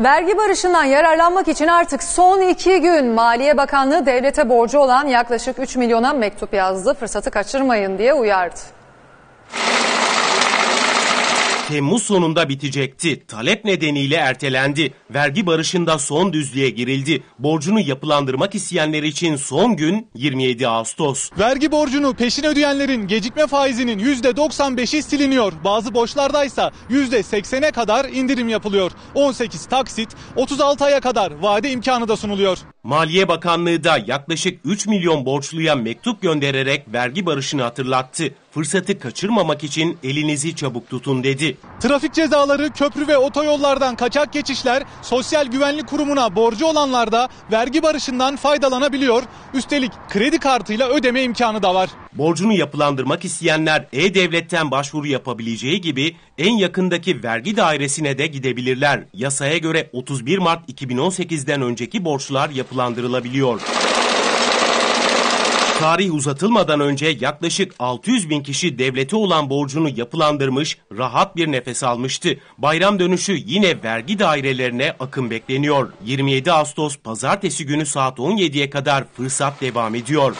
Vergi barışından yararlanmak için artık son iki gün Maliye Bakanlığı devlete borcu olan yaklaşık 3 milyona mektup yazdı. Fırsatı kaçırmayın diye uyardı. Temmuz sonunda bitecekti. Talep nedeniyle ertelendi. Vergi barışında son düzlüğe girildi. Borcunu yapılandırmak isteyenler için son gün 27 Ağustos. Vergi borcunu peşin ödeyenlerin gecikme faizinin %95'i siliniyor. Bazı borçlardaysa %80'e kadar indirim yapılıyor. 18 taksit 36 aya kadar vade imkanı da sunuluyor. Maliye Bakanlığı da yaklaşık 3 milyon borçluya mektup göndererek vergi barışını hatırlattı. Fırsatı kaçırmamak için elinizi çabuk tutun dedi. Trafik cezaları, köprü ve otoyollardan kaçak geçişler, Sosyal Güvenlik Kurumu'na borcu olanlar da vergi barışından faydalanabiliyor. Üstelik kredi kartıyla ödeme imkanı da var. Borcunu yapılandırmak isteyenler E-Devlet'ten başvuru yapabileceği gibi en yakındaki vergi dairesine de gidebilirler. Yasaya göre 31 Mart 2018'den önceki borçlar yapılandırılabiliyor. Tarih uzatılmadan önce yaklaşık 600 bin kişi devlete olan borcunu yapılandırmış, rahat bir nefes almıştı. Bayram dönüşü yine vergi dairelerine akın bekleniyor. 27 Ağustos pazartesi günü saat 17'ye kadar fırsat devam ediyor.